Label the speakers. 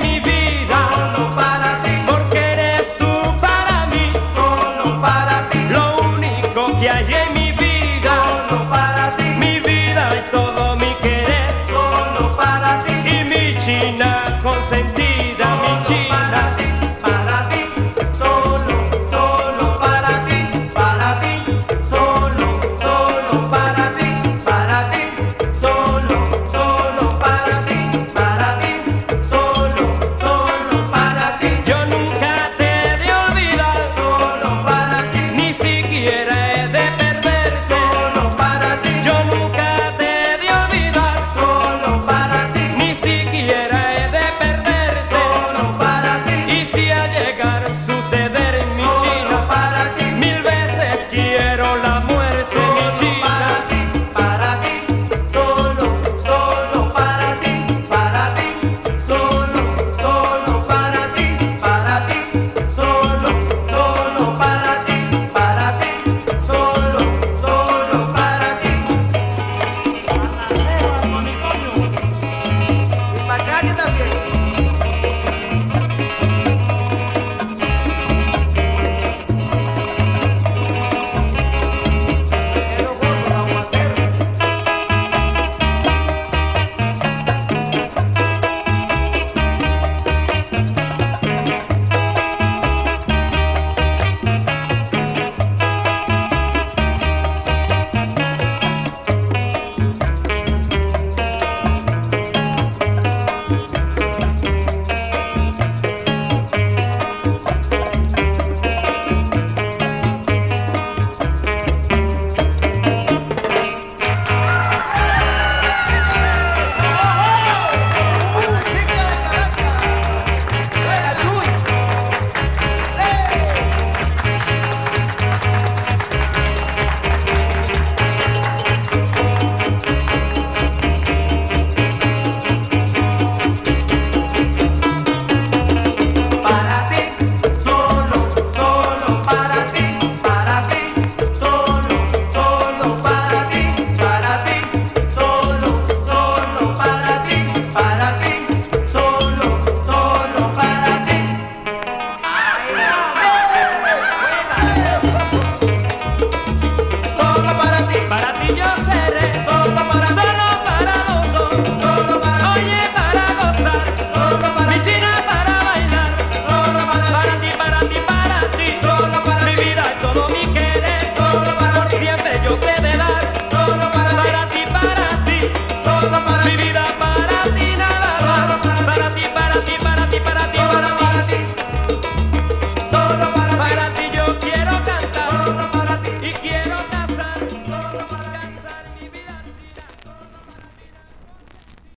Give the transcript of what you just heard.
Speaker 1: Mi vida, solo para ti, porque eres tú para mí, solo para ti. Lo único que hay en mi vida, solo para ti. Mi vida y todo mi querer, solo para ti. Y mi china con centaje.